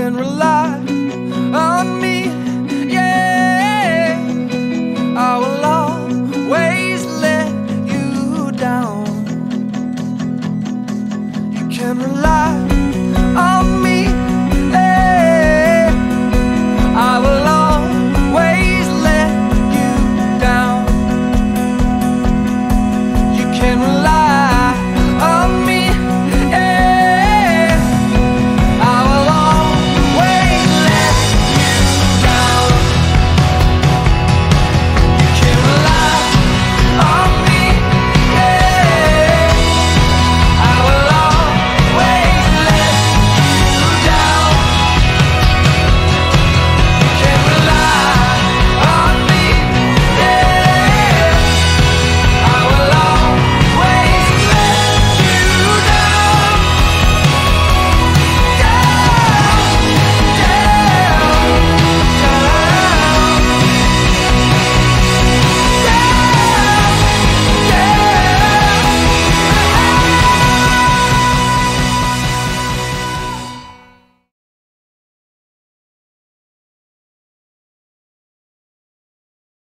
can rely